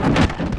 Thank you.